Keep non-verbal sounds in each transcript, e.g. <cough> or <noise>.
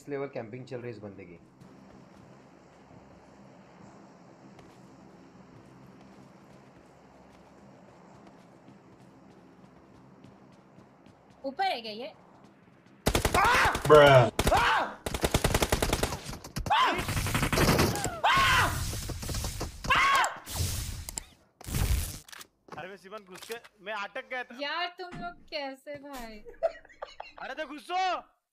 Next level camping चल रही है इस बंदे की ऊपर है क्या ये? Bruh. अरे मैं सिमन घुस के। मैं अटक गया था। यार तुम लोग कैसे भाई? अरे तो घुसो।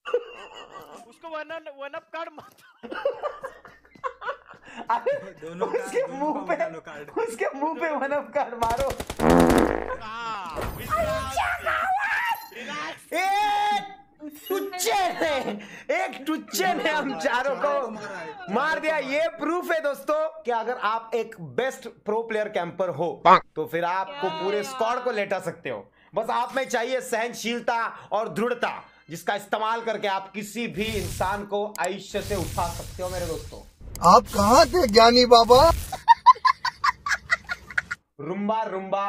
उसको वन वन अप कार्ड मार अरे दोनों उसके मुँह पे उठा लो कार्ड। उसके मुँह पे वन अप कार्ड मारो। एक टुच्चे ने एक टुच्चे ने हम चारों को मार दिया। ये प्रूफ है दोस्तों कि अगर आप एक बेस्ट प्रो प्लेयर कैंपर हो तो फिर आपको पूरे यार? स्क्वाड को लेटा सकते हो। बस आप में चाहिए सहनशीलता और दृढ़ता। जिसका इस्तेमाल करके आप किसी भी इंसान को आयुष्य से उठा सकते हो मेरे दोस्तों। आप कहा थे ज्ञानी बाबा? रुम्बा रुम्बा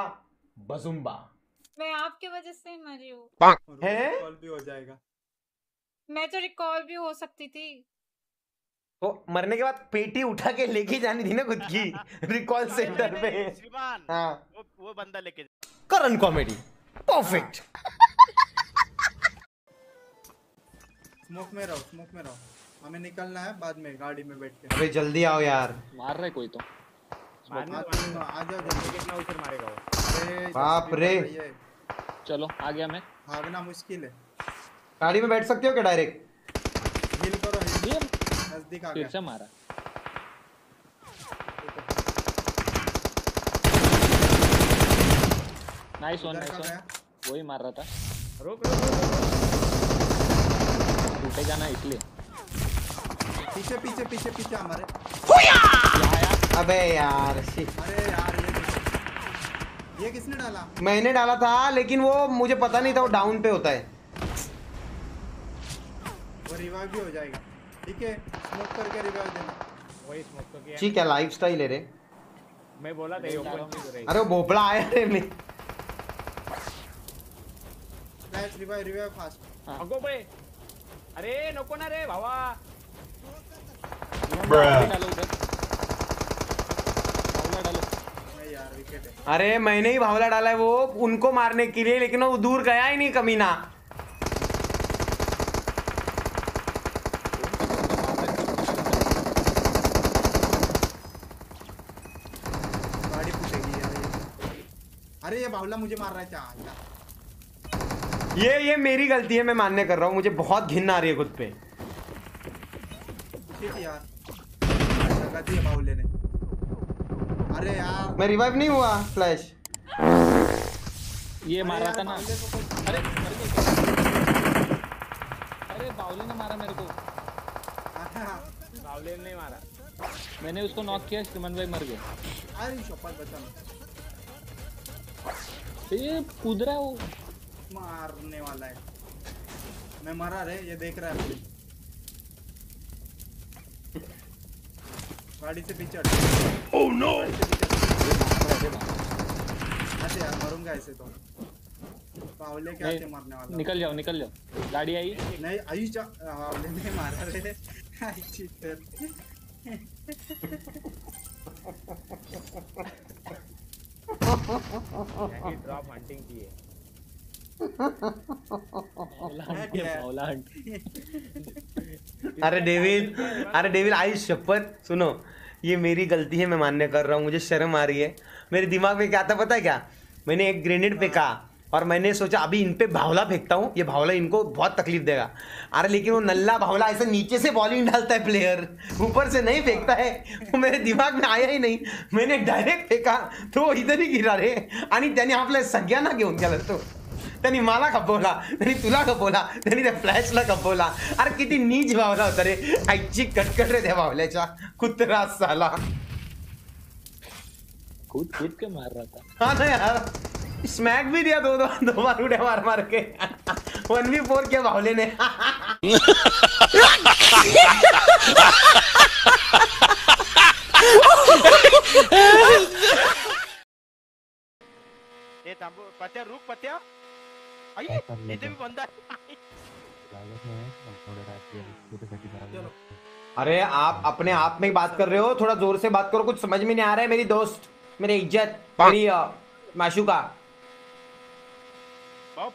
बजुम्बा। मैं आपकी वजह से ही। मरी हूँ? और भी हो जाएगा। मैं तो रिकॉल भी हो सकती थी। तो मरने के बाद पेटी उठा के लेके जानी थी ना खुद की <laughs> रिकॉल सेंटर पे। श्रीमान हाँ। वो वो बंदा लेके। करण कॉमेडी परफेक्ट स्मोक में रहो स्मोक में रहो। हमें निकलना है बाद में गाड़ी में बैठ के। अबे जल्दी आओ यार। मार रहे कोई तो। आ जाओ जल्दी। कितना उछल मारेगा वो? बाप रे। चलो आ गया मैं। भागना मुश्किल है। गाड़ी में बैठ सकते हो क्या डायरेक्ट? हिल करो हिल। नज़दीक आ फिर से मारा। नाइस वन नाइस वन वही मार रहा था। रुक रुक रुक, रुक टूटेगा ना इसलिए। पीछे पीछे पीछे पीछे हमारे। अबे यार अरे यार ये ये किसने डाला? मैंने डाला था लेकिन वो मुझे पता नहीं था वो डाउन पे होता है। वो रिवाइव भी हो जाएगा। ठीक है स्मोक करके रिवाइव देना। वही स्मोक किया ठीक है लाइफ स्टाइल है रे। मैं बोला था ये ओपन चीज़ रही अरे वो भोपड़ा आया रे मैं। फ्लैश रिवाइव रिवाइव फास्ट अगो बे अरे नको ना रे भावा. अरे मैंने ही भावला डाला है वो उनको मारने के लिए लेकिन वो दूर गया ही नहीं कमीना. अरे ये बावला मुझे मार रहा है चाह यार ये ये मेरी गलती है मैं मान्य कर रहा हूँ मुझे बहुत घिन आ रही है खुद पे। ने अरे यार। मैं रिवाइव नहीं हुआ फ्लैश ये मार रहा था ना। अरे अरे बावले ने मारा मेरे को। हाँ, बावले ने नहीं मारा। मैंने उसको नॉक किया सुमन भाई मर गए। अरे शपथ बचा। ये कूद रहा है वो। मारने वाला है। मैं मरा रे ये देख रहा है गाड़ी से पीछे Oh no! ऐसे यार मरूँगा ऐसे तो। बावले क्या थे मारने वाला निकल जाओ निकल जाओ। गाड़ी आई? नहीं आयुष जा- बावले ने मारा रे। आई चीटर ड्रॉप हंटिंग की है बावला हंट के बावला हंट अरे डेविल अरे डेविल आई शपथ सुनो ये मेरी गलती है मैं मान्य कर रहा हूँ मुझे शर्म आ रही है। मेरे दिमाग में क्या था पता है क्या? मैंने एक ग्रेनेड फेंका और मैंने सोचा अभी इन पे भावला फेंकता हूँ ये भावला इनको बहुत तकलीफ़ देगा। अरे लेकिन वो नल्ला भावला ऐसे नीचे से बॉलिंग डालता है प्लेयर ऊपर से नहीं फेंकता है वो मेरे दिमाग में आया ही नहीं। मैंने डायरेक्ट फेंका तो वो इधर ही गिरा रे। आणि त्याने आपल्या सगळ्यांना घेऊन गेला तो। त्यांनी मला खपवला त्यांनी तुला खपवला त्यांनी त्या फ्लॅशला खपवला अरे किती नीच भावला होता रे. आईची कटकट रे त्या भावल्याच्या. कुत्रा साला. कूद कूद के मार रहा था. हाँ ना यार. स्मैक भी दिया दो दो दो बार उड़े मार मार के. वन वी फोर किया भावले ने ए थांबू पत्या रुक पत्या. आई इथे भी बंदा अरे आप अपने आप में ही बात कर रहे हो? थोड़ा ज़ोर से बात करो कुछ समझ में नहीं आ रहा है मेरी दोस्त मेरी इज़्ज़त मेरी माशुका भाव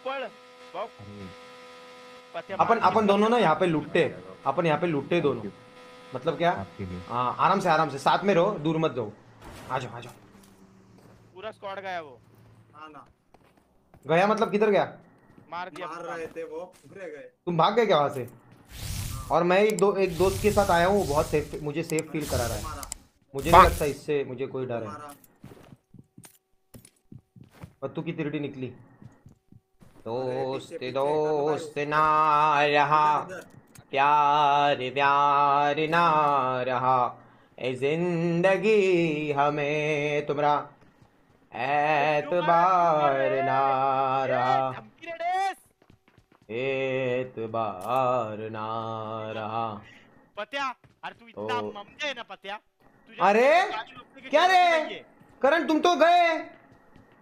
पत्या अपन अपन दोनों ना यहाँ पे लुटते अपन यहाँ पे लुटते दोनों। मतलब क्या? हाँ आराम से आराम से। साथ में रहो दूर मत जाओ। आ जाओ आ जाओ। पूरा स्क्वाड गया वो। हाँ ना। गया मतलब किधर गया? मार दिया मार रहे थे वो गए। तुम भाग गए क्या वहाँ से? और मैं एक दो एक दोस्त के साथ आया हूँ वो बहुत सेफ़ मुझे सेफ़ फील करा रहा है। मुझे नहीं लगता इससे मुझे कोई डर है। पत्तू की तिरडी निकली? दोस्त दोस्त ना रहा। प्यार प्यार ना रहा। ए ज़िंदगी हमें तुम्हारा एतबार ना रहा। एतबार ना रहा। पत्या अरे तू इतना। ममते है ना पत्या? अरे, की क्या रे? करण तुम तो गए।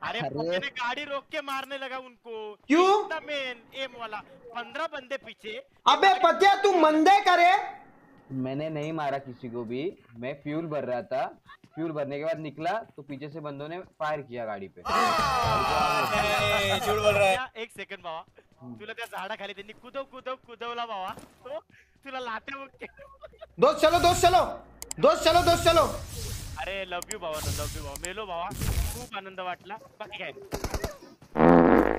अरे पत्या ने गाड़ी रोक के मारने लगा उनको। क्यों? मेन एम वाला। पंद्रह बंदे पीछे। अबे पतिया तू मंदे करे। मैंने नहीं मारा किसी को भी। मैं फ्यूल भर रहा था। फ्यूल भरने के बाद निकला तो पीछे से बंदों ने फायर किया गाड़ी पे। पत्या, एक सेकंड बाबा। तुला त्या झाडाखाली त्यांनी कुदव कुदव कुदवला बाबा तो तुला लाट्या बघ दोस्त चलो दोस्त चलो. दोस्त चलो दोस्त चलो. अरे लव यू भावा लव यू भावा. मेलो भावा. खूप आनंद वाटला. बाकी काय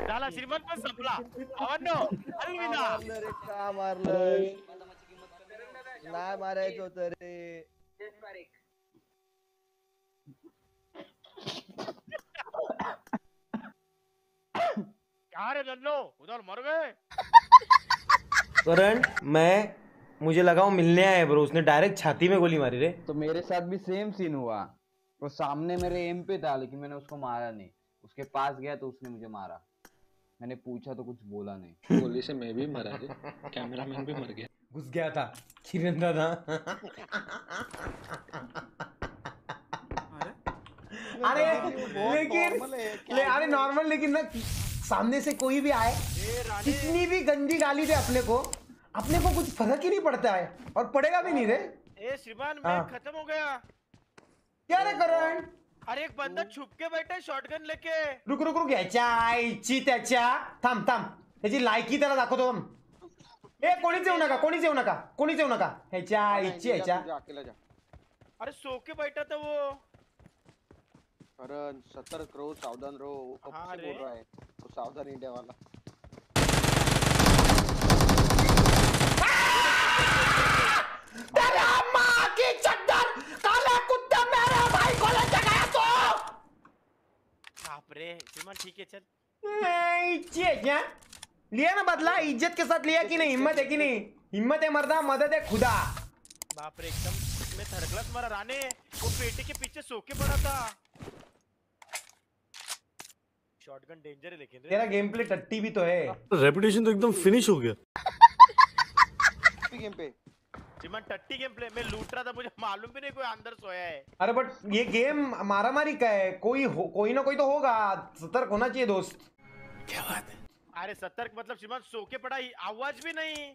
झाला श्रीमंत पण संपला. भावांनो अलविदा. रे का मारलं नाही मारायचं होतं रे. क्या रे लल्लो उधर मर गए। करण मैं मुझे लगा वो मिलने आए ब्रो उसने डायरेक्ट छाती में गोली मारी रे। तो मेरे साथ भी सेम सीन हुआ। वो सामने मेरे एम पे था लेकिन मैंने उसको मारा नहीं। उसके पास गया तो उसने मुझे मारा। मैंने पूछा तो कुछ बोला नहीं। <laughs> गोली से मैं भी मरा रे। कैमरामैन भी मर गया। घुस गया था। खिरंदा था। अरे अरे लेकिन ले, अरे नॉर्मल लेकिन ना सामने से कोई भी आए कितनी भी गंदी गाली दे अपने को अपने को कुछ फ़र्क ही नहीं पड़ता है और पड़ेगा भी नहीं रे। ए श्रीमान हाँ। मैं खत्म हो गया। क्या रे करण? अरे एक बंदा छुप के बैठा है शॉटगन लेके। रुक रुक रुक ह्याच्या आईची त्याच्या थांब थांब त्याची लायकी त्याला दाखवतो ए कोणीच येऊ नका कोणीच येऊ नका कोणीच येऊ नका ह्याच्या आईची ह्याच्या अरे सो के बैठा था वो। करण सतर्क रहो सावधान रहो वो कब हाँ से रे। बोल रहा है? वो सावधान इंडिया वाला। तेरे माँ की चद्दर काले कुत्ते मेरे भाई को ले गया तो। बाप रे श्रीमान ठीक है चल। इच्छी है क्या? लिया ना बदला इज़्ज़त के साथ लिया कि नहीं? हिम्मत है कि नहीं? हिम्मत है मर्दा मदद है खुदा। बाप रे एकदम मैं थर्ड क्लास मारा राणे वो पेटी के पीछे सो के पड़ा था। शॉटगन डेंजर है लेकिन तेरा गेम प्ले टट्टी भी तो है। रेपुटेशन तो एकदम फिनिश हो गया। गेम पे श्रीमान टट्टी गेम प्ले मैं लूट रहा था मुझे मालूम भी नहीं कोई अंदर सोया है। अरे बट ये गेम मारामारी का है। कोई हो, कोई ना कोई तो होगा। सतर्क होना चाहिए दोस्त। क्या बात है? अरे सतर्क मतलब श्रीमान सो के पड़ा ही। आवाज़ भी नहीं।